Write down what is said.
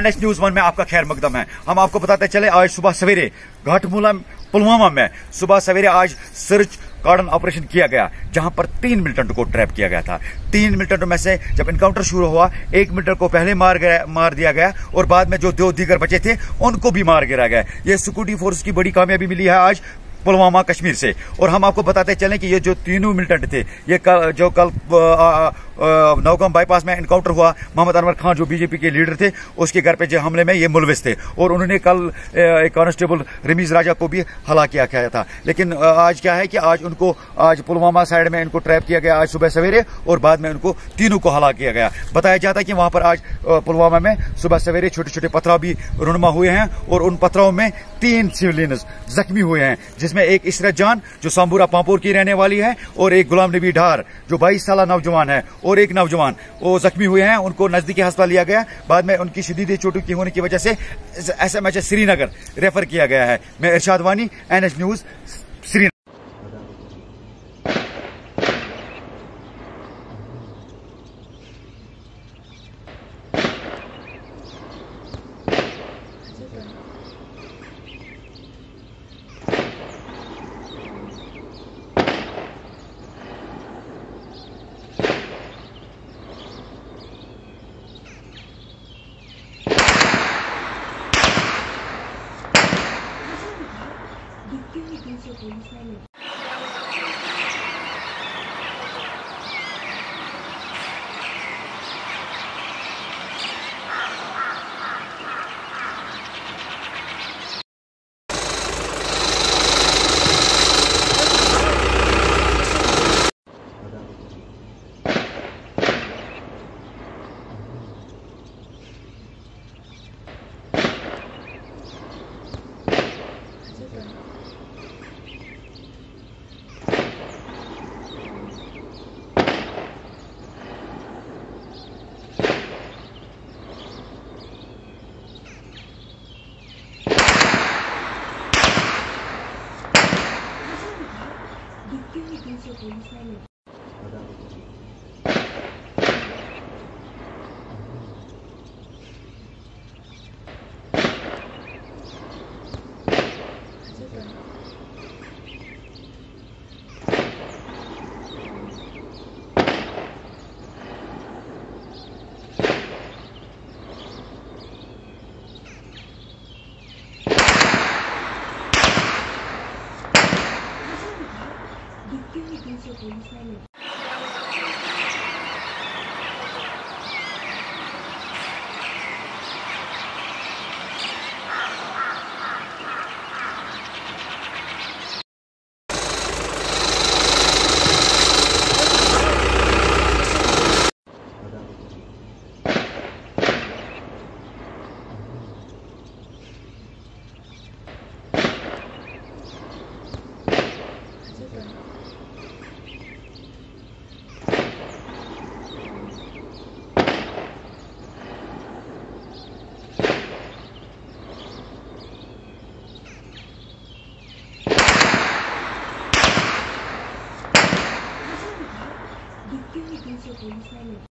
NH news one में आपका खैर मकदम है। हम आपको बताते चले, आज सुबह सवेरे घाटमूला पुलवामा में सुबह सवेरे आज सर्च कार्डन ऑपरेशन किया गया, जहाँ पर तीन मिलिटेंट को ट्रैप किया गया था। तीन मिलिटेंट में से जब इनकाउंटर शुरू हुआ, एक मिलिटेंट को पहले मार गया, मार दिया गया, और बाद में जो दो दीगर बचे थे, उनको भी मार गिरा गया। ये सिक्योरिटी फोर्स की बड़ी कामयाबी मिली है आज। पुलवामा कश्मीर से। और हम आपको बताते चलें कि ये जो तीनों मिलिटेंट थे, ये कल, जो कल नौगाम बाईपास में इनकाउंटर हुआ, मोहम्मद अनवर खान जो बीजेपी के लीडर थे, उसके घर पे जो हमले में ये मुलविस थे। और उन्होंने कल एक कांस्टेबल रमीज राजा को भी हला किया गया था। लेकिन आज क्या है कि आज उनको, आज पुलवामा साइड में इनको ट्रैप किया गया, आज सुबह सवेरे, और बाद में उनको तीनों को हला किया गया। बताया जाता है कि वहाँ पर आज पुलवामा में सुबह सवेरे छोटे छोटे पथराव भी रुनमा हुए हैं, और उन पथराव में तीन सिविलियन जख्मी हुए हैं जिसमें एक इशरत जान, जो सांबूरा पांपुर की रहने वाली है, और एक गुलाम नबी ढार, जो बाईस साल नौजवान है, और एक नौजवान। वो जख्मी हुए हैं, उनको नजदीकी अस्पताल लिया गया। बाद में उनकी शदीद चोटों की होने की वजह से S M H Srinagar refer किया गया है। मैं Irshad Wani, NH news police man Sopirnya! 这不是三月 কিন্তু পুলিশ নেই